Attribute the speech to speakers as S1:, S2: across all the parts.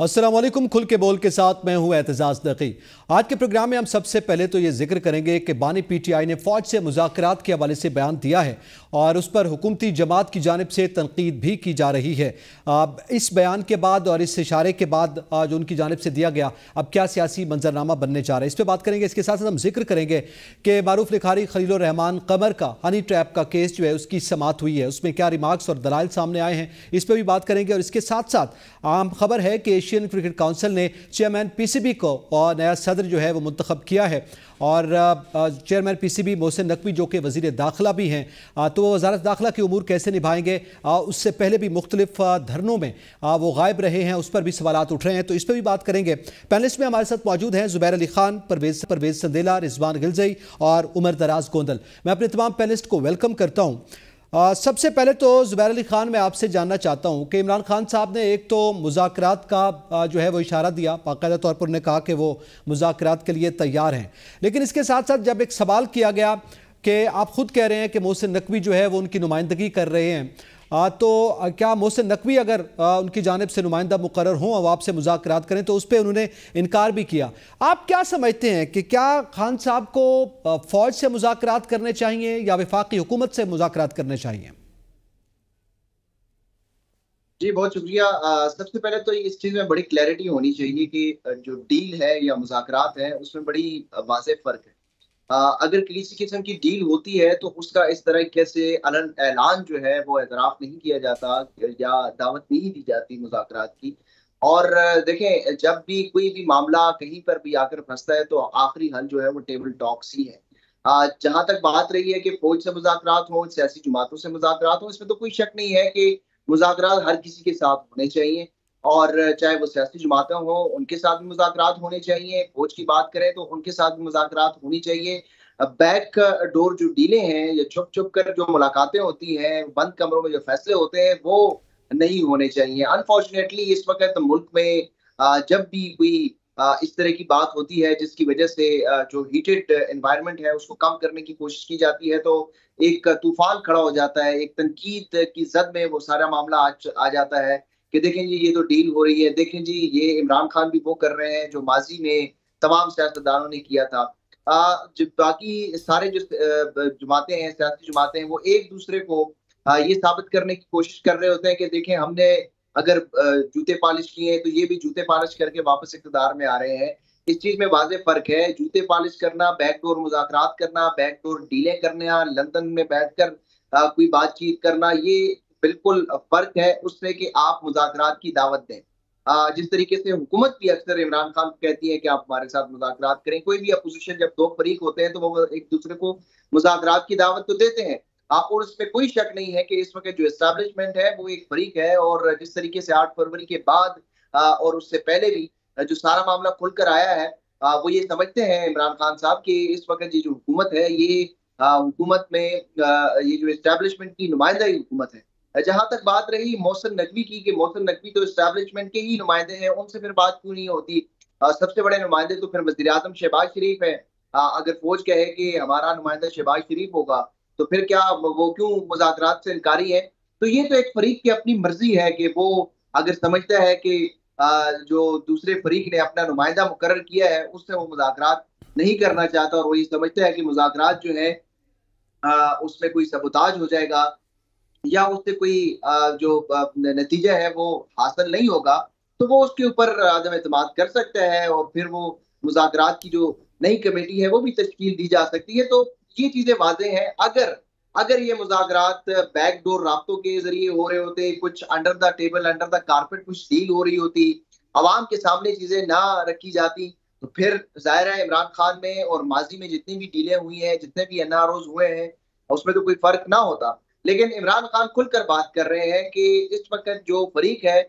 S1: السلام علیکم، کھل کے بول کے ساتھ میں ہوں اعتزاز دقی۔ آج کے پروگرام میں ہم سب سے پہلے تو یہ ذکر کریں گے کہ بانی پی ٹی آئی نے فوج سے مذاکرات کے حوالے سے بیان دیا ہے اور اس پر حکومتی جماعت کی جانب سے تنقید بھی کی جا رہی ہے۔ اس بیان کے بعد اور اس اشارے کے بعد جو ان کی جانب سے دیا گیا۔ اب کیا سیاسی منظرنامہ بننے جا رہا ہے؟ اس پہ بات کریں گے۔ اس کے ساتھ ساتھ ہم ذکر کریں گے کہ معروف لکھاری خلیل الرحمان قمر کا ہنی ٹریپ کا کیس جو ہے اس کی سماعت ہوئی ہے۔ اس میں کیا ریمارکس اور دلائل سامنے آئے ہیں؟ اس پہ بھی بات کریں گے اور اس کے ساتھ ساتھ عام خبر ہے کہ ایشین کرکٹ کاؤنسل نے چیئرمین پی سی بی کو، اور نیا صدر جو ہے وہ منتخب کیا ہے. اور chairman P C B Mohsin Naqvi جو کہ وزیر داخلہ بھی ہیں تو وہ وزارت داخلہ کے امور کیسے نبھائیں گے؟ اس سے پہلے بھی مختلف دھرنوں میں وہ غائب رہے ہیں، اس پر بھی سوالات اٹھ رہے ہیں. تو اس پہ بھی بات کریں گے. پینلسٹ میں ہمارے ساتھ موجود ہیں زبیر علی خان، پرویز پرویز سندیلا، رضوان غلزئی اور عمر دراز گوندل. میں اپنے تمام پینلسٹ کو ویلکم کرتا ہوں. سب سے پہلے تو زبیر علی خان، میں آپ سے جاننا چاہتا ہوں کہ عمران خان صاحب نے ایک تو مذاکرات کا جو ہے وہ اشارہ دیا۔ باقاعدہ طور پر انہوں نے کہا کہ وہ مذاکرات کے لیے تیار ہیں۔ لیکن اس کے ساتھ ساتھ جب ایک سوال کیا گیا کہ آپ خود کہہ رہے ہیں کہ محسن نقوی جو ہے وہ ان کی نمائندگی کر رہے ہیں تو کیا محسن نقوی اگر ان کی جانب سے نمائندہ مقرر ہوں اور آپ سے مذاکرات کریں تو اس پہ انہوں نے انکار بھی کیا۔ آپ کیا سمجھتے ہیں کہ کیا خان صاحب کو فوج سے مذاکرات کرنے چاہیے یا وفاقی حکومت سے مذاکرات کرنے چاہیے؟
S2: جی بہت شکریہ۔ سب سے پہلے تو اس چیز میں بڑی کلیئرٹی ہونی چاہیے کہ جو ڈیل ہے یا مذاکرات ہے اس میں بڑی واضح فرق ہے۔ اگر کسی قسم کی ڈیل ہوتی ہے تو اس کا اس طرح سے اعلان جو ہے وہ اعتراف نہیں کیا جاتا یا دعوت نہیں دی جاتی مذاکرات کی۔ اور دیکھیں، جب بھی کوئی بھی معاملہ کہیں پر بھی آ کر پھنستا ہے تو آخری حل جو ہے وہ ٹیبل ٹاکس ہی ہے۔ جہاں تک بات رہی ہے کہ فوج سے مذاکرات ہوں، سیاسی جماعتوں سے مذاکرات ہوں، اس میں تو کوئی شک نہیں ہے کہ مذاکرات ہر کسی کے ساتھ ہونے چاہیے۔ اور چاہے وہ سیاسی جماعتیں ہوں، ان کے ساتھ بھی مذاکرات ہونے چاہیے۔ فوج کی بات کریں تو ان کے ساتھ بھی مذاکرات ہونی چاہیے۔ بیک ڈور جو ڈیلے ہیں، یا چھپ چھپ کر جو ملاقاتیں ہوتی ہیں، بند کمروں میں جو فیصلے ہوتے ہیں، وہ نہیں ہونے چاہیے۔ انفارچونیٹلی اس وقت ملک میں جب بھی کوئی اس طرح کی بات ہوتی ہے، جس کی وجہ سے جو ہیٹڈ انوائرمنٹ ہے، اس کو کم کرنے کی کوشش کی جاتی ہے، تو ایک طوفان کھڑا ہو جاتا ہے۔ ایک تنقید کی زد میں وہ سارا معاملہ آ جاتا ہے۔ کہ دیکھیں جی یہ تو ڈیل ہو رہی ہے۔ دیکھیں جی یہ عمران خان بھی وہ کر رہے ہیں جو ماضی میں تمام سیاستدانوں نے کیا تھا۔ باقی سارے جو جماعتیں ہیں، سیاسی جماعتیں ہیں، وہ ایک دوسرے کو یہ ثابت کرنے کی کوشش کر رہے ہوتے ہیں کہ دیکھیں ہم نے اگر جوتے پالش کیے ہیں تو یہ بھی جوتے پالش کر کے واپس اقتدار میں آ رہے ہیں۔ اس چیز میں واضح فرق ہے۔ جوتے پالش کرنا بیک ڈور مذاکرات کرنا بیک ڈور ڈیلیں کرنا، لندن میں بیٹھ کر کوئی بات چیت کرنا، یہ بالکل فرق ہے اس سے کہ آپ مذاکرات کی دعوت دیں۔ جس طریقے سے حکومت بھی اکثر عمران خان کہتی ہے کہ آپ ہمارے ساتھ مذاکرات کریں، کوئی بھی اپوزیشن جب دو فریق ہوتے ہیں تو وہ ایک دوسرے کو مذاکرات کی دعوت تو دیتے ہیں۔ آپ، اور اس پہ کوئی شک نہیں ہے کہ اس وقت جو اسٹیبلشمنٹ ہے وہ ایک فریق ہے اور جس طریقے سے آٹھ فروری کے بعد اور اس سے پہلے بھی جو سارا معاملہ کھل کر آیا ہے وہ یہ سمجھتے ہیں عمران خان صاحب کہ اس وقت یہ جو حکومت ہے، یہ حکومت میں یہ جو اسٹیبلشمنٹ کی نمائندہ حکومت ہے۔ جہاں تک بات رہی محسن نقوی کی کہ محسن نقوی تو اسٹیبلشمنٹ کے ہی نمائندے ہیں، ان سے پھر بات کیوں نہیں ہوتی؟ سب سے بڑے نمائندے تو پھر وزیر اعظم شہباز شریف ہے اگر فوج کہے کہ ہمارا نمائندہ شہباز شریف ہوگا تو پھر کیا وہ کیوں مذاکرات سے انکاری ہے؟ تو یہ تو ایک فریق کی اپنی مرضی ہے کہ وہ اگر سمجھتا ہے کہ جو دوسرے فریق نے اپنا نمائندہ مقرر کیا ہے، اس سے وہ مذاکرات نہیں کرنا چاہتا اور وہ یہ سمجھتا ہے کہ مذاکرات جو ہے اس میں کوئی سبوتاج ہو جائے گا۔ یا اس سے کوئی جو نتیجہ ہے وہ حاصل نہیں ہوگا، تو وہ اس کے اوپر عدم اعتماد کر سکتا ہے اور پھر وہ مذاکرات کی جو نئی کمیٹی ہے وہ بھی تشکیل دی جا سکتی ہے۔ تو یہ چیزیں واضح ہیں۔ اگر اگر یہ مذاکرات بیک ڈور رابطوں کے ذریعے ہو رہے ہوتے، کچھ under the table under the carpet کچھ ڈیل ہو رہی ہوتی، عوام کے سامنے چیزیں نہ رکھی جاتی، تو پھر ظاہر ہے عمران خان میں اور ماضی میں جتنی بھی ڈیلیں ہوئی ہیں، جتنے بھی این آر اوز ہوئے ہیں، اس میں تو کوئی فرق نہ ہوتا۔ لیکن عمران خان کھل کر بات کر رہے ہیں کہ اس وقت جو فریق ہے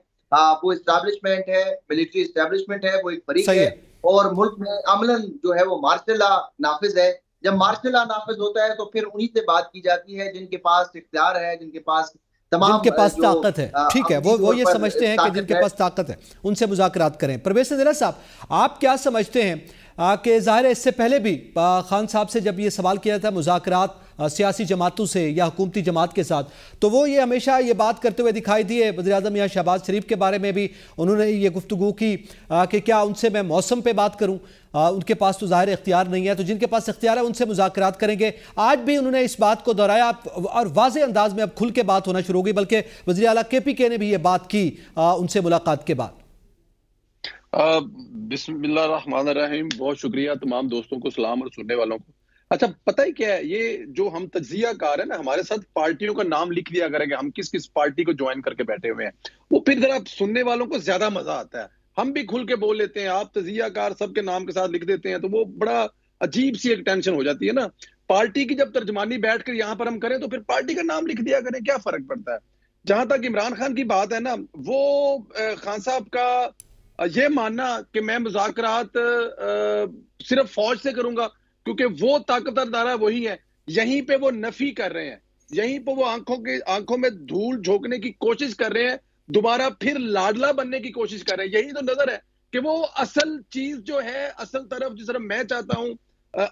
S2: وہ اسٹیبلشمنٹ ہے ملٹری اسٹیبلشمنٹ ہے وہ ایک فریق ہے اور ملک میں عملاً جو ہے وہ مارشل لا نافذ ہے۔ جب مارشل لا نافذ ہوتا ہے تو پھر انہی سے بات کی جاتی ہے جن کے پاس اختیار ہے جن کے پاس
S1: تمام جن کے پاس طاقت ہے۔ ٹھیک ہے وہ یہ سمجھتے ہیں کہ جن کے پاس طاقت ہے ان سے مذاکرات کریں۔ پرویز صدرہ صاحب آپ کیا سمجھتے ہیں؟ کہ ظاہر ہے اس سے پہلے بھی خان صاحب سے جب یہ سوال کیا تھا مذاکرات سیاسی جماعتوں سے یا حکومتی جماعت کے ساتھ۔ تو وہ یہ ہمیشہ یہ بات کرتے ہوئے دکھائی دیے وزیر اعظم یا شہباز شریف کے بارے میں بھی۔ انہوں نے یہ گفتگو کی کہ کیا ان سے میں موسم پہ بات کروں؟ ان کے پاس تو ظاہر اختیار نہیں ہے، تو جن کے پاس اختیار ہے ان سے مذاکرات کریں گے۔ آج بھی انہوں نے اس بات کو دہرایا۔ اور واضح انداز میں اب کھل کے بات ہونا شروع ہوگی بلکہ وزیر اعلیٰ کے پی کے نے بھی یہ بات کی ان سے ملاقات کے بعد۔
S3: بسم اللہ الرحمن الرحیم۔ بہت شکریہ تمام دوستوں کو، سلام اور سننے والوں کو۔ اچھا پتہ ہی کیا ہے؟ یہ جو ہم تجزیہ کار ہیں نا، ہمارے ساتھ پارٹیوں کا نام لکھ دیا کریں گے۔ ہم کس کس پارٹی کو جوائن کر کے بیٹھے ہوئے ہیں۔ وہ پھر ذرا سننے والوں کو زیادہ مزہ آتا ہے۔ ہم بھی کھل کے بول لیتے ہیں، آپ تجزیہ کار سب کے نام کے ساتھ لکھ دیتے ہیں تو وہ بڑا عجیب سی ایک ٹینشن ہو جاتی ہے نا۔ پارٹی کی جب ترجمانی بیٹھ کر یہاں پر ہم کریں تو پھر پارٹی کا نام لکھ دیا کریں، کیا فرق پڑتا ہے؟ جہاں تک عمران خان کی بات ہے نا، وہ خان صاحب کا یہ ماننا کہ میں مذاکرات صرف فوج سے کروں گا۔ کیونکہ وہ طاقتور دارہ وہی ہے، یہیں پہ وہ نفی کر رہے ہیں، یہیں پہ وہ آنکھوں کے، آنکھوں میں دھول جھوکنے کی کوشش کر رہے ہیں، دوبارہ پھر لاڈلا بننے کی کوشش کر رہے ہیں۔ یہی تو نظر ہے کہ وہ اصل چیز جو ہے، اصل طرف جس طرح میں چاہتا ہوں،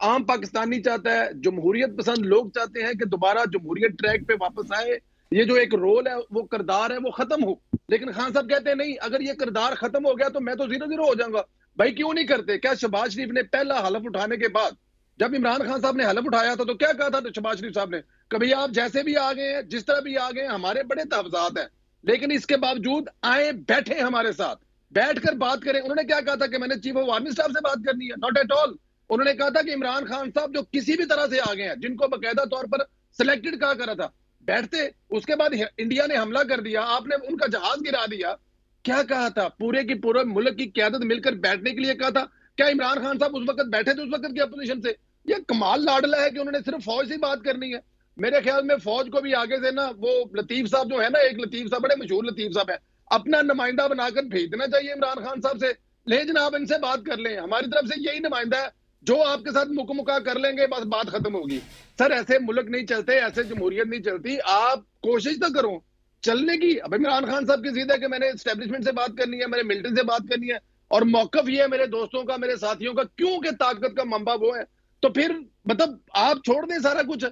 S3: عام پاکستانی چاہتا ہے، جمہوریت پسند لوگ چاہتے ہیں کہ دوبارہ جمہوریت ٹریک پہ واپس آئے۔ یہ جو ایک رول ہے، وہ کردار ہے، وہ ختم ہو۔ لیکن خان صاحب کہتے ہیں، نہیں، اگر یہ کردار ختم ہو گیا تو میں تو زیرو زیرو ہو جاؤں گا۔ بھائی کیوں نہیں کرتے؟ کیا شباز شریف نے پہلا حلف اٹھانے کے بعد جب عمران خان صاحب نے حلف اٹھایا تھا تو کیا کہا تھا شباز شریف صاحب نے؟ کبھی آپ جیسے بھی آگئے ہیں، جس طرح بھی آگئے ہیں، ہمارے بڑے تحفظات ہیں۔ لیکن اس کے باوجود آئے، بیٹھے ہمارے ساتھ۔ بیٹھ کر بات کریں۔ انہوں نے کیا کہا تھا کہ میں نے چیف آف آرمی صاحب سے بات کرنی ہے؟ ناٹ ایٹ آل انہوں نے کہا تھا کہ عمران خان صاحب جو کسی بھی طرح سے آگئے ہیں، جن کو باقاعدہ طور پر سلیکٹڈ کہا کرا تھا، بیٹھتے، اس کے بعد انڈیا نے حملہ کر دیا، آپ نے ان کا جہاز گرا دیا۔ کیا کہا تھا؟ پورے کی پورے ملک کی قیادت مل کر بیٹھنے کے لیے کہا تھا۔ کیا عمران خان صاحب اس وقت بیٹھے تھے اس وقت کی اپوزیشن سے؟ یہ کمال لاڈلا ہے کہ انہوں نے صرف فوج سے بات کرنی ہے۔ میرے خیال میں فوج کو بھی آگے سے نا وہ لطیف صاحب جو ہے نا، ایک لطیف صاحب، بڑے مشہور لطیف صاحب ہے اپنا نمائندہ بنا کر بھیج دینا چاہیے عمران خان صاحب سے۔ لے جناب، ان سے بات کر لیں۔ ہماری طرف سے یہی نمائندہ ہے جو آپ کے ساتھ مکمکا کر لیں گے، بس بات ختم ہوگی۔ سر، ایسے ملک نہیں چلتے، ایسے جمہوریت نہیں چلتی۔ آپ کوشش تو کرو، چلنے کی۔ اب عمران خان صاحب کی ضد ہے کہ میں نے اسٹیبلشمنٹ سے بات کرنی ہے میرے ملٹری سے بات کرنی ہے۔ اور موقف یہ ہے میرے دوستوں کا، میرے ساتھیوں کا کیوں کہ طاقت کا منبع وہ ہے، تو پھر مطلب آپ چھوڑ دیں سارا کچھ۔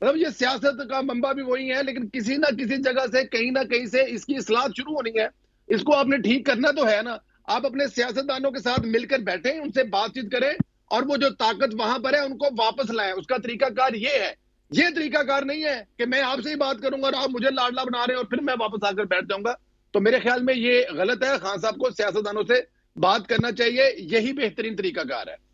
S3: مطلب یہ سیاست کا منبع بھی وہی ہے، لیکن کسی نہ کسی جگہ سے، کہیں نہ کہیں سے اس کی اصلاح شروع ہونی ہے۔ اس کو آپ نے ٹھیک کرنا تو ہے نا۔ آپ اپنے سیاستدانوں کے ساتھ مل کر بیٹھیں، ان سے بات چیت کریں اور وہ جو طاقت وہاں پر ہے، ان کو واپس لائیں۔ اس کا طریقہ کار یہ ہے۔ یہ طریقہ کار نہیں ہے کہ میں آپ سے ہی بات کروں گا اور آپ مجھے لاڈلا بنا رہے ہیں اور پھر میں واپس آ کر بیٹھ جاؤں گا۔ تو میرے خیال میں یہ غلط ہے۔ خان صاحب کو سیاستدانوں سے بات کرنا چاہیے یہی بہترین طریقہ کار ہے۔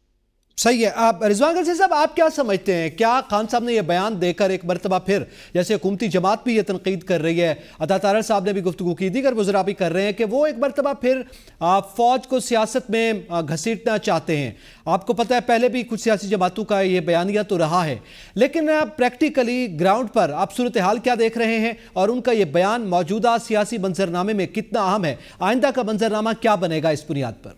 S1: صحیح ہے۔ آپ رضوان گلسی صاحب، آپ کیا سمجھتے ہیں؟ کیا خان صاحب نے یہ بیان دے کر ایک مرتبہ پھر جیسے حکومتی جماعت بھی یہ تنقید کر رہی ہے، عطا تارر صاحب نے بھی گفتگو کی دیگر وزراء بھی کر رہے ہیں کہ وہ ایک مرتبہ پھر فوج کو سیاست میں گھسیٹنا چاہتے ہیں۔ آپ کو پتہ ہے، پہلے بھی کچھ سیاسی جماعتوں کا یہ بیانیہ تو رہا ہے۔ لیکن پریکٹیکلی گراؤنڈ پر آپ صورتحال کیا دیکھ رہے ہیں اور ان کا یہ بیان موجودہ سیاسی منظرنامے میں کتنا اہم ہے؟ آئندہ کا منظرنامہ کیا بنے گا اس بنیاد پر؟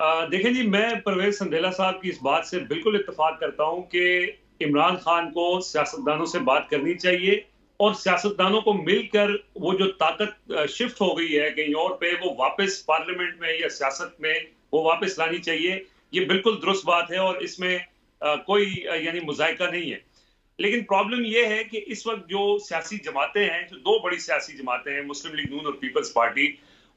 S4: دیکھیں جی میں پرویز سندھیلا صاحب کی اس بات سے بالکل اتفاق کرتا ہوں کہ عمران خان کو سیاستدانوں سے بات کرنی چاہیے اور سیاستدانوں کو مل کر وہ جو طاقت شفٹ ہو گئی ہے کہیں اور پہ، وہ واپس پارلیمنٹ میں یا سیاست میں وہ واپس لانی چاہیے، یہ بالکل درست بات ہے اور اس میں کوئی یعنی مذائقہ نہیں ہے۔ لیکن پرابلم یہ ہے کہ اس وقت جو سیاسی جماعتیں ہیں، جو دو بڑی سیاسی جماعتیں ہیں، مسلم لیگ نون اور پیپلز پارٹی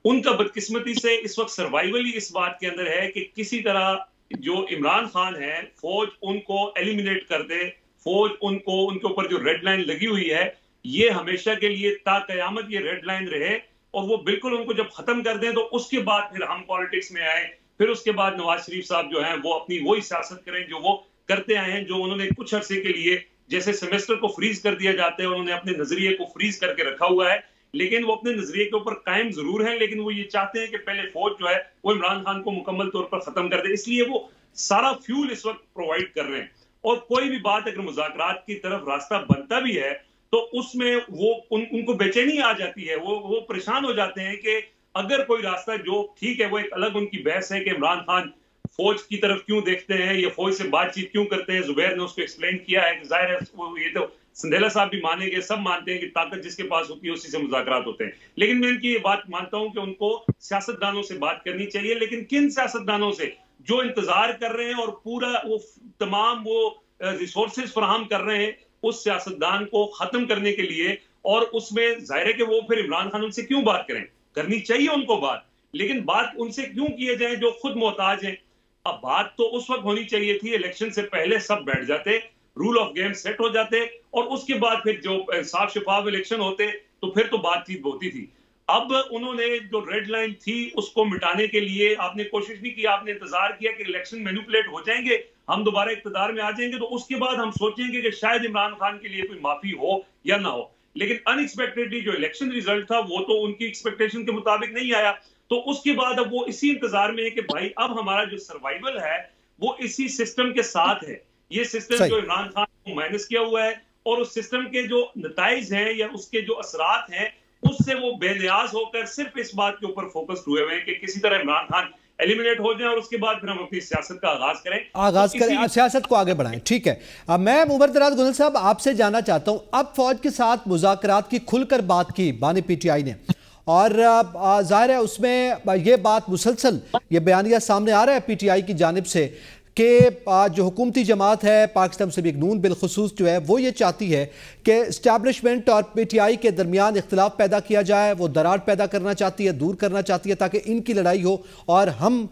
S4: ان کا بدقسمتی سے اس وقت سروائیول ہی اس بات کے اندر ہے کہ کسی طرح جو عمران خان ہے فوج ان کو ایلیمنیٹ کر دے، فوج ان کو، ان کے اوپر جو ریڈ لائن لگی ہوئی ہے، یہ ہمیشہ کے لیے تا قیامت یہ ریڈ لائن رہے اور وہ بالکل ان کو جب ختم کر دیں تو اس کے بعد پھر ہم پالیٹکس میں آئے پھر اس کے بعد نواز شریف صاحب جو ہیں وہ اپنی وہی سیاست کریں جو وہ کرتے آئے ہیں، جو انہوں نے کچھ عرصے کے لیے جیسے سیمسٹر کو فریز کر دیا جاتا ہے، انہوں نے اپنے نظریے کو فریز کر کے رکھا ہوا ہے۔ لیکن وہ اپنے نظریے کے اوپر قائم ضرور ہیں لیکن وہ یہ چاہتے ہیں کہ پہلے فوج جو ہے وہ عمران خان کو مکمل طور پر ختم کر دے۔ اس لیے وہ سارا فیول اس وقت پرووائڈ کر رہے ہیں۔ اور کوئی بھی بات اگر مذاکرات کی طرف راستہ بنتا بھی ہے تو اس میں وہ ان, ان کو بے چینی آ جاتی ہے۔ وہ وہ پریشان ہو جاتے ہیں کہ اگر کوئی راستہ جو ٹھیک ہے وہ ایک الگ ان کی بحث ہے کہ عمران خان فوج کی طرف کیوں دیکھتے ہیں یا فوج سے بات چیت کیوں کرتے ہیں۔ زبیر نے اس کو ایکسپلین کیا ہے کہ ظاہر ہے یہ تو سندھیلا صاحب بھی مانیں گے، سب مانتے ہیں کہ طاقت جس کے پاس ہوتی ہے اسی سے مذاکرات ہوتے ہیں۔ لیکن میں ان کی یہ بات مانتا ہوں کہ ان کو سیاستدانوں سے بات کرنی چاہیے، لیکن کن سیاستدانوں سے؟ جو انتظار کر رہے ہیں اور پورا وہ تمام وہ ریسورسز فراہم کر رہے ہیں اس سیاستدان کو ختم کرنے کے لیے، اور اس میں ظاہر ہے کہ وہ پھر عمران خان ان سے کیوں بات کریں؟ کرنی چاہیے ان کو بات، لیکن بات ان سے کیوں کیے جائیں جو خود محتاج ہیں؟ اب بات تو اس وقت ہونی چاہیے تھی، الیکشن سے پہلے سب بیٹھ جاتے رول آف گیم سیٹ ہو جاتے اور اس کے بعد پھر جو صاف شفاف الیکشن ہوتے تو پھر تو بات چیت ہوتی تھی۔ اب انہوں نے جو ریڈ لائن تھی اس کو مٹانے کے لیے آپ نے کوشش بھی کی، آپ نے انتظار کیا کہ الیکشن مینوپلیٹ ہو جائیں گے، ہم دوبارہ اقتدار میں آ جائیں گے تو اس کے بعد ہم سوچیں گے کہ شاید عمران خان کے لیے کوئی معافی ہو یا نہ ہو۔ لیکن ان ایکسپیکٹڈلی جو الیکشن ریزلٹ تھا وہ تو ان کی ایکسپیکٹیشن کے مطابق نہیں آیا۔ تو اس کے بعد اب وہ اسی انتظار میں ہے کہ بھائی اب ہمارا جو سروائیول ہے وہ اسی سسٹم کے ساتھ ہے۔ یہ سسٹم جو عمران خان کو مائنس کیا ہوا ہے اور اس سسٹم کے جو نتائج ہیں یا اس کے جو اثرات ہیں اس سے وہ بے نیاز ہو کر صرف اس بات کے اوپر فوکس ہوئے ہوئے ہیں کہ کسی طرح عمران خان ایلیمنیٹ ہو جائیں اور اس کے بعد پھر ہم اپنی سیاست کا آغاز کریں۔
S1: آغاز کریں سیاست کو آگے بڑھائیں ٹھیک ہے۔ اب میں عمر دراز گنل صاحب آپ سے جانا چاہتا ہوں اب فوج کے ساتھ مذاکرات کی کھل کر بات کی بانی پی ٹی آئی نے۔ اور ظاہر ہے اس میں یہ بات مسلسل یہ بیانیہ سامنے آ رہا ہے پی ٹی آئی کی جانب سے۔ کہ جو حکومتی جماعت ہے پاکستان مسلم لیگ نون بالخصوص جو ہے وہ یہ چاہتی ہے کہ اسٹیبلشمنٹ اور پی ٹی آئی کے درمیان اختلاف پیدا کیا جائے، وہ درار پیدا کرنا چاہتی ہے، دور کرنا چاہتی ہے تاکہ ان کی لڑائی ہو اور ہم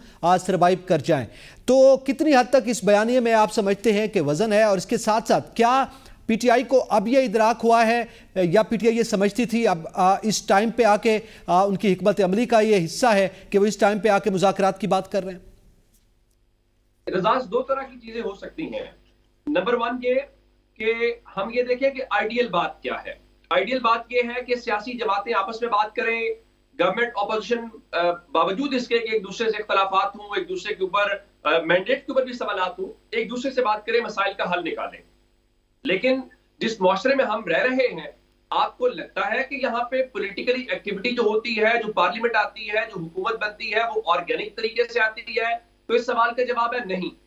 S1: سروائیو کر جائیں۔ تو کتنی حد تک اس بیانیے میں آپ سمجھتے ہیں کہ وزن ہے اور اس کے ساتھ ساتھ کیا پی ٹی آئی کو اب یہ ادراک ہوا ہے یا پی ٹی آئی یہ سمجھتی تھی؟ اب اس ٹائم پہ آ کے ان کی حکمت عملی کا یہ حصہ ہے کہ وہ اس ٹائم پہ آ کے مذاکرات کی بات کر رہے ہیں۔
S5: رضاز دو طرح کی چیزیں ہو سکتی ہیں۔ نمبر ون یہ کہ ہم یہ دیکھیں کہ آئیڈیل بات کیا ہے۔ آئیڈیل بات یہ ہے کہ سیاسی جماعتیں آپس میں بات کریں۔ گورنمنٹ اپوزیشن باوجود اس کے کہ ایک دوسرے سے اختلافات ہوں، ایک دوسرے کے اوپر مینڈیٹ کے اوپر بھی سوالات ہوں، ایک دوسرے سے بات کریں، مسائل کا حل نکالیں۔ لیکن جس معاشرے میں ہم رہ رہے ہیں، آپ کو لگتا ہے کہ یہاں پہ پولیٹیکلی ایکٹیویٹی جو ہوتی ہے، جو پارلیمنٹ آتی ہے، جو حکومت بنتی ہے، وہ آرگینک طریقے سے آتی ہے۔ تو اس سوال کا جواب ہے نہیں۔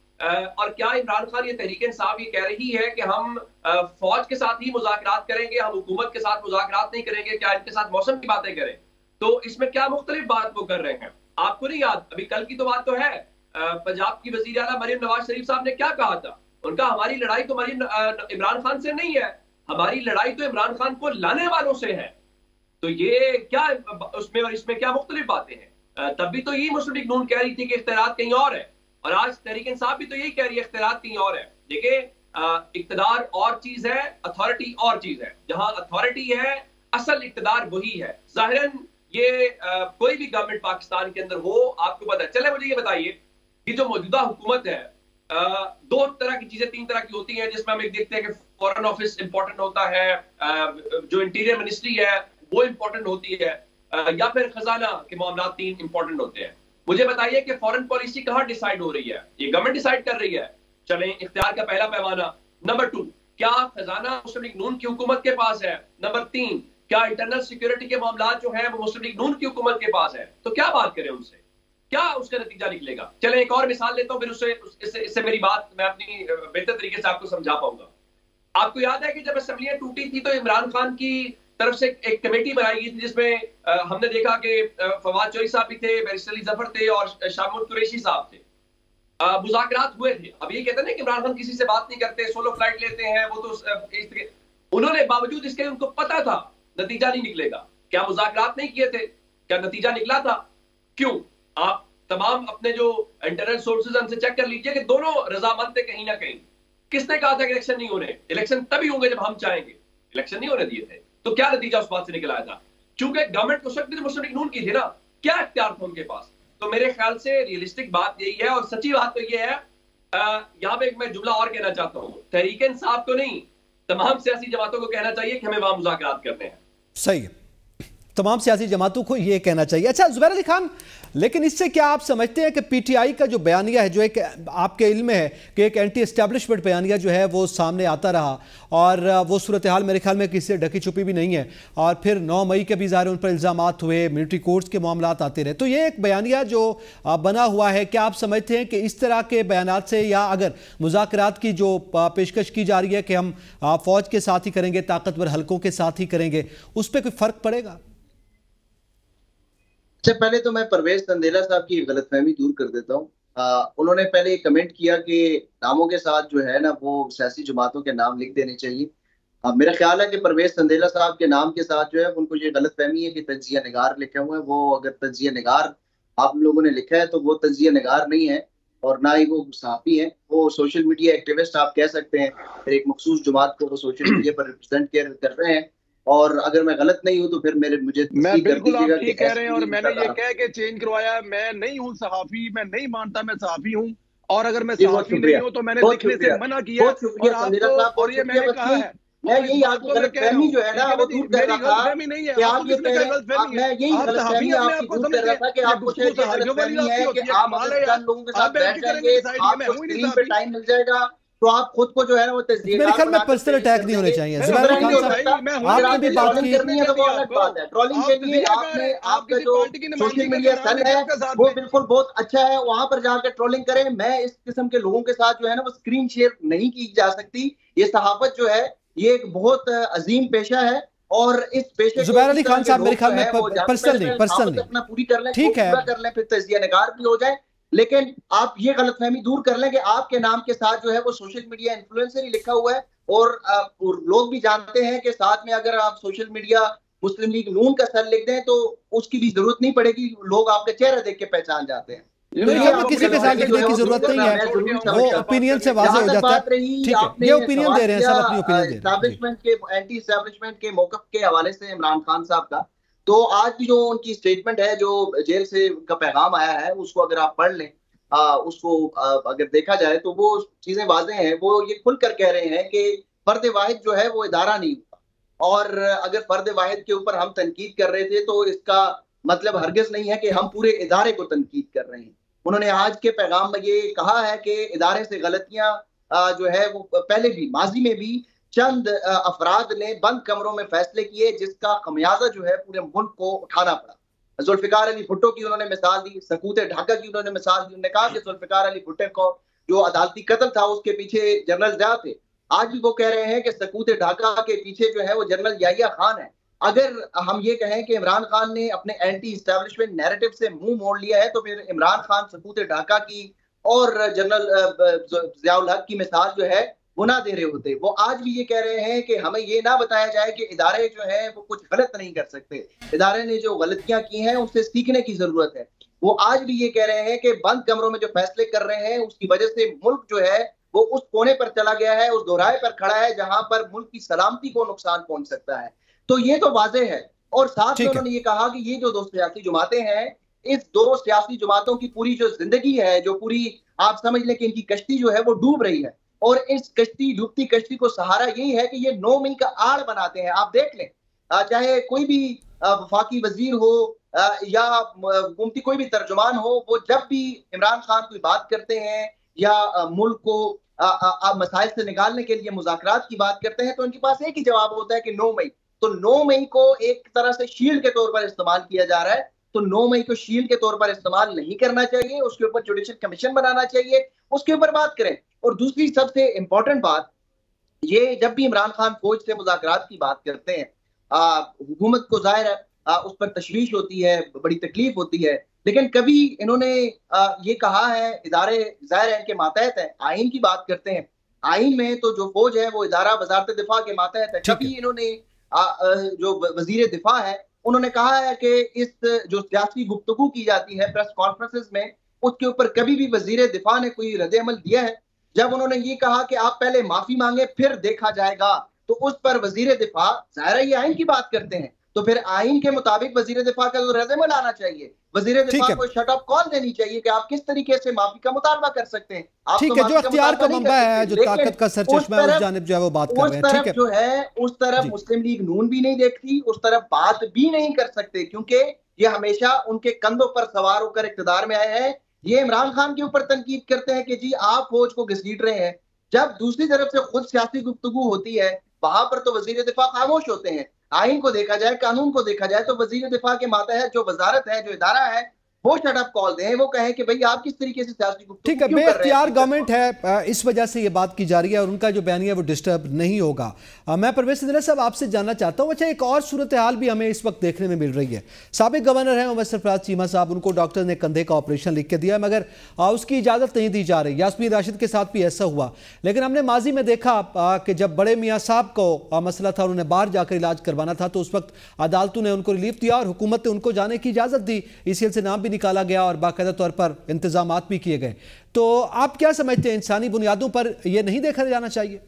S5: اور کیا عمران خان یہ تحریک انصاف یہ کہہ رہی ہے کہ ہم فوج کے ساتھ ہی مذاکرات کریں گے، ہم حکومت کے ساتھ مذاکرات نہیں کریں گے، کیا ان کے ساتھ موسم کی باتیں کریں؟ تو اس میں کیا مختلف بات وہ کر رہے ہیں؟ آپ کو نہیں یاد؟ ابھی کل کی تو بات تو ہے۔ پنجاب کی وزیر اعلیٰ مریم نواز شریف صاحب نے کیا کہا تھا؟ ان کا ہماری لڑائی تو مریم عمران خان سے نہیں ہے۔ ہماری لڑائی تو عمران خان کو لانے والوں سے ہے۔ تو یہ کیا، اس میں اور اس میں کیا مختلف باتیں ہیں؟ تب بھی تو یہی مسلم لیگ نون کہہ رہی تھی کہ اختیارات کہیں اور ہے۔ اور آج تحریک انصاف بھی تو یہی کہہ رہی ہے اختیارات کہیں اور ہے۔ دیکھیں اقتدار اور چیز ہے اتھارٹی اور چیز ہے۔ جہاں اتھارٹی ہے، اصل اقتدار وہی ہے۔ ظاہراً یہ کوئی بھی گورنمنٹ پاکستان کے اندر ہو، آپ کو پتا چلے مجھے یہ بتائیے کہ جو موجودہ حکومت ہے دو طرح کی چیزیں، تین طرح کی ہوتی ہیں، جس میں ہم ایک دیکھتے ہیں کہ فورن آفس امپورٹنٹ ہوتا ہے جو انٹیریئر منسٹری ہے، وہ امپورٹنٹ ہوتی ہے۔ یا پھر خزانہ کے معاملات تین امپورٹنٹ ہوتے ہیں۔ مجھے بتائیے کہ فورن پالیسی کہاں ڈیسائیڈ ہو رہی ہے؟ یہ گورنمنٹ ڈیسائیڈ کر رہی ہے۔ چلیں، اختیار کا پہلا پیمانہ۔ نمبر ٹو کیا خزانہ مسلم لیگ نون کی حکومت کے پاس ہے؟ نمبر تین کیا انٹرنل سیکیورٹی کے معاملات جو ہیں وہ مسلم لیگ نون کی حکومت کے پاس ہے؟ تو کیا بات کریں ان سے؟ کیا اس کا نتیجہ نکلے گا؟ چلیں، ایک اور مثال لیتا ہوں، پھر اس سے اس سے میری بات میں اپنی بہتر طریقے سے آپ کو سمجھا پاؤں گا۔ آپ کو یاد ہے کہ جب اسمبلیاں ٹوٹی تھی تو عمران خان کی طرف سے ایک کمیٹی بنائی گئی تھی جس میں ہم نے دیکھا کہ فواد چوری صاحب بھی تھے بیرسٹر علی ظفر تھے اور شامل قریشی صاحب تھے۔ مذاکرات ہوئے تھے۔ اب یہ کہتے ہیں کہ عمران خان کسی سے بات نہیں کرتے، سولو فلائٹ لیتے ہیں، وہ تو انہوں نے باوجود اس کے ان کو پتا تھا، نتیجہ نہیں نکلے گا۔ کیا مذاکرات نہیں کیے تھے؟ کیا نتیجہ نکلا تھا؟ کیوں؟ آپ تمام اپنے جو انٹرنل سورسز ان سے چیک کر لیجیے کہ دونوں رضامند تھے کہیں نہ کہیں۔ کس نے کہا تھا کہ الیکشن نہیں ہونے؟ الیکشن تبھی ہوں گے جب ہم چاہیں گے۔ الیکشن نہیں ہونے دیے تھے۔ تو کیا نتیجہ اس بات سے نکل آیا تھا چونکہ گورنمنٹ کو سکتی مسلم لیگ نون کی تھی نا۔ کیا اختیار تھا ان کے پاس؟ تو میرے خیال سے ریئلسٹک بات یہی ہے اور سچی بات تو یہ ہے یہاں پہ میں جملہ اور کہنا چاہتا ہوں۔ تحریک انصاف کو نہیں، تمام سیاسی جماعتوں کو کہنا چاہیے کہ ہمیں وہاں مذاکرات کرنے ہیں۔
S1: صحیح۔ تمام سیاسی جماعتوں کو یہ کہنا چاہیے۔ اچھا زبیر علی خان لیکن اس سے کیا آپ سمجھتے ہیں کہ پی ٹی آئی کا جو بیانیہ ہے، جو ایک آپ کے علم میں ہے کہ ایک اینٹی اسٹیبلشمنٹ بیانیہ جو ہے، وہ سامنے آتا رہا اور وہ صورتحال میرے خیال میں کسی سے ڈھکی چھپی بھی نہیں ہے۔ اور پھر نو مئی کے بھی ظاہر ان پر الزامات ہوئے ملٹری کورٹس کے معاملات آتے رہے۔ تو یہ ایک بیانیہ جو بنا ہوا ہے، کیا آپ سمجھتے ہیں کہ اس طرح کے بیانات سے یا اگر مذاکرات کی جو پیشکش کی جا رہی ہے کہ ہم فوج کے ساتھ ہی کریں گے، طاقتور حلقوں کے ساتھ ہی کریں گے، اس پہ کوئی فرق پڑے گا؟
S2: سے پہلے تو میں پرویز تندیلا صاحب کی غلط فہمی دور کر دیتا ہوں۔ انہوں نے پہلے کمنٹ کیا کہ ناموں کے ساتھ جو ہے نا وہ سیاسی جماعتوں کے نام لکھ دینے چاہیے۔ میرا خیال ہے کہ پرویز سندیلا صاحب کے نام کے ساتھ جو ہے ان کو یہ غلط فہمی ہے کہ تجزیہ نگار لکھے ہوئے ہیں۔ وہ اگر تجزیہ نگار آپ لوگوں نے لکھا ہے تو وہ تجزیہ نگار نہیں ہے اور نہ ہی وہ صحافی ہیں۔ وہ سوشل میڈیا ایکٹیوسٹ آپ کہہ سکتے ہیں پھر ایک مخصوص جماعت کو وہ سوشل میڈیا پر ریپرزینٹ کر رہے ہیں۔ اور اگر میں غلط نہیں ہوں تو پھر میرے مجھے
S3: میں بالکل آپ ٹھیک کہہ رہے ہیں اور میں نے یہ کہہ کے چینج کروایا میں نہیں ہوں صحافی میں نہیں مانتا میں صحافی ہوں۔ اور اگر میں صحافی نہیں ہوں تو میں نے لکھنے سے منع کیا اور آپ کو اور یہ میں نے کہا ہے۔
S2: میں یہی آپ کی غلط فہمی جو ہے نا وہ دور کر رہا تھا کہ آپ یہ کہہ رہے میں یہی غلط فہمی آپ کی دور کر رہا تھا کہ آپ کچھ غلط فہمی ہے کہ آپ اگر چند لوگوں کے ساتھ بیٹھ جائیں گے آپ کو اسکرین پہ ٹائم مل جائے گا۔ تو آپ خود کو جو ہے نا وہ تصدیق
S1: میرے خیال میں پرسنل اٹیک نہیں ہونے چاہیے زبیر خان صاحب آپ نے بھی بات کی
S2: ہے تو وہ الگ بات ہے۔ ٹرولنگ کے لیے آپ نے آپ کا جو سوشل میڈیا سن ہے۔ وہ بالکل بہت اچھا ہے۔ وہاں پر جا کے ٹرولنگ کریں۔ میں اس قسم کے لوگوں کے ساتھ جو ہے نا وہ اسکرین شیئر نہیں کی جا سکتی۔ یہ صحافت جو ہے یہ ایک بہت عظیم پیشہ ہے۔ اور اس پیشے
S1: زبیر علی خان صاحب میرے خیال میں پرسنل نہیں پرسنل نہیں
S2: اپنا پوری کر لیں
S1: ٹھیک ہے۔
S2: کر لیں پھر تجزیہ نگار بھی ہو جائے لیکن آپ یہ غلط فہمی دور کر لیں کہ آپ کے نام کے ساتھ جو ہے وہ سوشل میڈیا انفلوئنسر ہی لکھا ہوا ہے اور لوگ بھی جانتے ہیں کہ ساتھ میں اگر آپ سوشل میڈیا مسلم لیگ نون کا سر لکھ دیں تو اس کی بھی ضرورت نہیں پڑے گی لوگ آپ کا چہرہ دیکھ کے پہچان جاتے ہیں۔
S1: کسی کے ساتھ لکھنے کی ضرورت نہیں ہے وہ اپینین سے واضح ہو جاتا ہے۔ ٹھیک ہے یہ اپینین دے رہے ہیں سب اپنی اپینین دے رہے ہیں۔
S2: کے موقف کے حوالے سے عمران خان صاحب کا۔ تو آج بھی جو ان کی سٹیٹمنٹ ہے، جو جیل سے کا پیغام آیا ہے، اس کو اگر آپ پڑھ لیں اس کو اگر دیکھا جائے تو وہ چیزیں واضح ہیں۔ وہ یہ کھل کر کہہ رہے ہیں کہ فرد واحد جو ہے وہ ادارہ نہیں ہوتا اور اگر فرد واحد کے اوپر ہم تنقید کر رہے تھے تو اس کا مطلب ہرگز نہیں ہے کہ ہم پورے ادارے کو تنقید کر رہے ہیں۔ انہوں نے آج کے پیغام میں یہ کہا ہے کہ ادارے سے غلطیاں جو ہے وہ پہلے بھی، ماضی میں بھی چند افراد نے بند کمروں میں فیصلے کیے جس کا خمیازہ جو ہے پورے ملک کو اٹھانا پڑا۔ ذوالفقار علی بھٹو کی انہوں نے مثال دی سکوت ڈھاکہ کی انہوں نے مثال دی، انہوں نے کہا کہ ذوالفقار علی بھٹے کو جو عدالتی قتل تھا اس کے پیچھے جنرل زیادہ تھے۔ آج بھی وہ کہہ رہے ہیں کہ سکوت ڈھاکہ کے پیچھے جو ہے وہ جنرل یاہیا خان ہے اگر ہم یہ کہیں کہ عمران خان نے اپنے اینٹی اسٹیبلشمنٹ نیریٹو سے منہ موڑ لیا ہے، تو پھر عمران خان سکوت ڈھاکہ کی اور جنرل ضیاء الحق کی مثال جو ہے نہ دے رہے ہوتے وہ آج بھی یہ کہہ رہے ہیں کہ ہمیں یہ نہ بتایا جائے کہ ادارے جو ہیں وہ کچھ غلط نہیں کر سکتے۔ ادارے نے جو غلطیاں کی ہیں ان سے سیکھنے کی ضرورت ہے۔ وہ آج بھی یہ کہہ رہے ہیں کہ بند کمروں میں جو فیصلے کر رہے ہیں اس کی وجہ سے ملک جو ہے وہ اس کونے پر چلا گیا ہے اس دورائے پر کھڑا ہے جہاں پر ملک کی سلامتی کو نقصان پہنچ سکتا ہے۔ تو یہ تو واضح ہے۔ اور ساتھ میں انہوں نے یہ کہا کہ یہ جو دو سیاسی جماعتیں ہیں اس دو سیاسی جماعتوں کی پوری جو زندگی ہے جو پوری آپ سمجھ لیں کہ ان کی کشتی جو ہے وہ ڈوب رہی ہے۔ اور اس کشتی ڈوبتی کشتی کو سہارا یہی ہے کہ یہ نو مئی کا آڑ بناتے ہیں۔ آپ دیکھ لیں چاہے کوئی بھی وفاقی وزیر ہو یا گمتی کوئی بھی ترجمان ہو، وہ جب بھی عمران خان کوئی بات کرتے ہیں یا ملک کو مسائل سے نکالنے کے لیے مذاکرات کی بات کرتے ہیں تو ان کے پاس ایک ہی جواب ہوتا ہے کہ نو مئی۔ تو نو مئی کو ایک طرح سے شیلڈ کے طور پر استعمال کیا جا رہا ہے۔ تو نو مئی کو شیلڈ کے طور پر استعمال نہیں کرنا چاہیے، اس کے اوپر جوڈیشل کمیشن بنانا چاہیے۔ اس کے اوپر بات کریں اور دوسری سب سے امپورٹنٹ بات یہ جب بھی عمران خان فوج سے مذاکرات کی بات کرتے ہیں حکومت کو ظاہر ہے اس پر تشویش ہوتی ہے بڑی تکلیف ہوتی ہے لیکن کبھی انہوں نے یہ کہا ہے ادارے ظاہر ان کے ماتحت ہیں آئین کی بات کرتے ہیں۔ آئین میں تو جو فوج ہے وہ ادارہ وزارت دفاع کے ماتحت ہے۔ کبھی انہوں نے جو وزیر دفاع ہے انہوں نے کہا ہے کہ اس جو سیاسی گفتگو کی جاتی ہے پریس کانفرنسز میں اس کے اوپر کبھی بھی وزیر دفاع نے کوئی رد عمل دیا ہے۔ جب انہوں نے یہ کہا کہ آپ پہلے معافی مانگے پھر دیکھا جائے گا تو اس پر وزیر دفاع ظاہر یہ آئین کی بات کرتے ہیں۔ تو پھر آئین کے مطابق وزیر دفاع کا رد عمل آنا چاہیے۔ وزیر دفاع کو شٹ اپ کال دینی چاہیے کہ آپ کس طریقے سے معافی کا مطالبہ کر سکتے ہیں۔
S1: ٹھیک ہے جو اختیار کا منبع ہے جو طاقت کا سرچشمہ ہے اس جانب جو ہے وہ بات کر رہے ہیں۔ ٹھیک ہے۔
S2: جو ہے اس طرف جی۔ مسلم لیگ نون بھی نہیں دیکھتی اس طرف بات بھی نہیں کر سکتے کیونکہ یہ ہمیشہ ان کے کندھوں پر سوار ہو کر اقتدار میں آئے ہیں۔ یہ عمران خان کے اوپر تنقید کرتے ہیں کہ جی آپ فوج کو گھسیٹ رہے ہیں۔ جب دوسری طرف سے خود سیاسی گفتگو ہوتی ہے، وہاں پر تو وزیر دفاع خاموش ہوتے ہیں۔ آئین کو دیکھا جائے، قانون کو دیکھا جائے تو وزیر دفاع کے ماتحت جو وزارت ہے، جو ادارہ ہے وہ
S1: شٹ اپ کال دیں وہ کہیں کہ بھئی آپ کس طریقے سے سیاسی گفتگو ٹھیک ہے بے اختیار گورنمنٹ ہے اس وجہ سے یہ بات کی جا رہی ہے اور ان کا جو بیانیہ وہ ڈسٹرب نہیں ہوگا۔ میں پرویز سندرہ صاحب آپ سے جاننا چاہتا ہوں اچھا ایک اور صورتحال بھی ہمیں اس وقت دیکھنے میں مل رہی ہے۔ سابق گورنر ہیں عمر سرفراز چیمہ صاحب ان کو ڈاکٹر نے کندھے کا آپریشن لکھ کے دیا مگر اس کی اجازت نہیں
S3: دی جا رہی۔ یاسمین راشد کے ساتھ بھی ایسا ہوا۔ لیکن ہم نے ماضی میں دیکھا کہ جب بڑے میاں صاحب کو مسئلہ تھا انہوں نے باہر جا کر علاج کروانا تھا تو اس وقت عدالتوں نے ان کو ریلیف دیا اور حکومت نے ان کو جانے کی اجازت دی۔ اس سے نام بھی بھی نکالا گیا اور باقیدہ طور پر انتظامات بھی کیے گئے۔ تو آپ کیا سمجھتے ہیں انسانی بنیادوں پر یہ نہیں دیکھا جانا چاہیے؟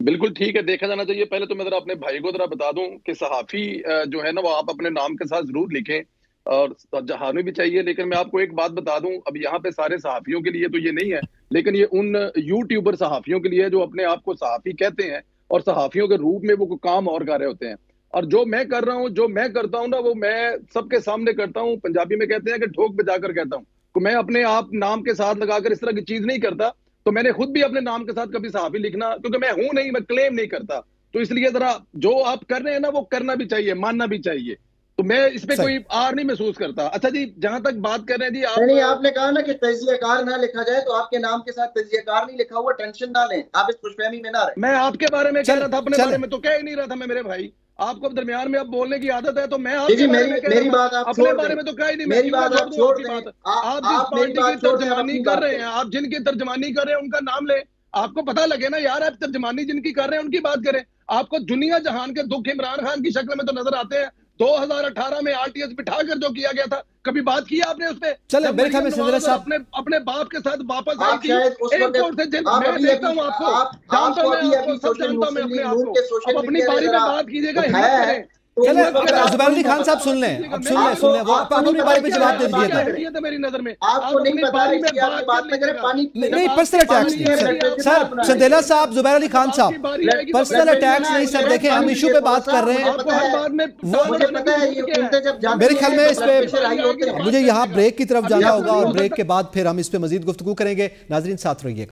S3: بالکل ٹھیک ہے، دیکھا جانا چاہیے پہلے تو میں ذرا اپنے بھائی کو ذرا بتا دوں کہ صحافی جو ہے نا، وہ آپ اپنے نام کے ساتھ ضرور لکھیں۔ اور جہانوی بھی چاہیے، لیکن میں آپ کو ایک بات بتا دوں۔ اب یہاں پہ سارے صحافیوں کے لیے تو یہ نہیں ہے، لیکن یہ ان یوٹیوبر صحافیوں کے لیے جو اپنے آپ کو صحافی کہتے ہیں اور صحافیوں کے روپ میں وہ کام اور کر رہے ہوتے ہیں۔ اور جو میں کر
S1: رہا
S3: ہوں جو میں کرتا ہوں نا وہ میں سب کے سامنے کرتا ہوں۔ پنجابی
S2: میں کہتے
S3: ہیں
S2: کہ ٹھوک بجا کر کہتا ہوں۔ کہ میں اپنے آپ نام کے ساتھ لگا کر اس طرح کی چیز نہیں کرتا۔ تو میں نے خود بھی
S3: اپنے نام کے ساتھ کبھی
S1: صحافی
S3: لکھنا کیونکہ میں
S1: ہوں
S3: نہیں میں کلیم نہیں کرتا۔ تو اس لیے ذرا جو آپ کر رہے ہیں نا وہ کرنا بھی چاہیے ماننا بھی
S2: چاہیے۔
S3: تو
S2: میں
S3: اس
S2: پہ
S3: کوئی آر
S2: نہیں
S3: محسوس
S2: کرتا۔
S3: اچھا
S2: جی
S3: جہاں
S2: تک
S3: بات
S2: کر
S3: رہے ہیں جی آپ نے کہا
S2: نا
S3: کہ
S2: تجزیہ
S3: کار
S2: نہ
S3: لکھا
S2: جائے
S3: تو
S2: آپ
S3: کے
S2: نام
S3: کے ساتھ
S2: تجزیہ کار
S3: نہیں لکھا
S2: ہوا ٹینشن نہ لیں
S3: آپ
S2: اس
S3: خوش
S2: فہمی
S3: میں
S2: نہ
S3: رہے میں آپ کے بارے میں کہہ رہا تھا اپنے بارے میں تو کہہ ہی نہیں رہا تھا میں میرے بھائی۔ آپ کو درمیان میں اب بولنے کی عادت ہے تو میں میری اپنے بارے میں تو کہا ہی نہیں میری بات آپ جس پارٹی کی ترجمانی کر رہے ہیں آپ جن
S1: کی
S3: ترجمانی
S1: کر رہے ہیں
S3: ان
S1: کا
S3: نام
S1: لیں۔
S3: آپ کو پتہ لگے نا یار آپ
S2: ترجمانی
S3: جن
S2: کی کر رہے
S3: ہیں ان کی
S2: بات
S3: کریں۔
S2: آپ
S3: کو
S2: دنیا
S3: جہان کے
S2: دکھ
S3: عمران
S2: خان
S3: کی شکل
S2: میں
S3: تو
S2: نظر
S3: آتے
S2: ہیں۔
S3: دو ہزار اٹھارہ
S2: میں
S3: آر
S2: ٹی
S3: ایس
S2: بٹھا کر
S3: جو
S2: کیا
S3: گیا تھا
S2: کبھی
S3: بات
S2: کی
S3: آپ
S2: نے
S3: اس پہ؟
S2: چلے
S3: میرے
S2: خیال
S3: میں
S2: سندرہ
S1: صاحب
S2: اپنے اپنے
S1: باپ
S2: کے
S1: ساتھ
S2: واپس
S1: آئی
S2: تھی
S1: ایک طور سے جن میں دیکھتا
S2: ہوں
S1: آپ کو جانتا ہوں
S2: میں
S1: آپ
S2: کو
S1: سب جانتا
S2: ہوں
S1: میں اپنے
S2: آپ کو۔
S1: اب
S2: اپنی
S3: باری میں بات کیجیے
S2: گا ہمت زبیر علی خان صاحب سن لیں اب سن
S1: لیں سن لیں وہ آپ پہ جواب دے دیا تھا آپ کو نہیں پتا رہی کہ آپ بات میں کریں پانی نہیں پرسنل اٹیکس نہیں
S3: سر سندیلا صاحب زبیر
S2: علی خان صاحب پرسنل اٹیکس نہیں سر
S1: دیکھیں ہم ایشو
S2: پہ
S1: بات
S2: کر رہے ہیں۔ میرے خیال
S1: میں
S2: اس
S1: پہ مجھے یہاں بریک کی طرف
S2: جانا
S1: ہوگا اور
S2: بریک
S1: کے بعد پھر ہم اس پہ مزید گفتگو کریں گے۔ ناظرین ساتھ رہیے۔